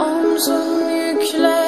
Omzum yükle.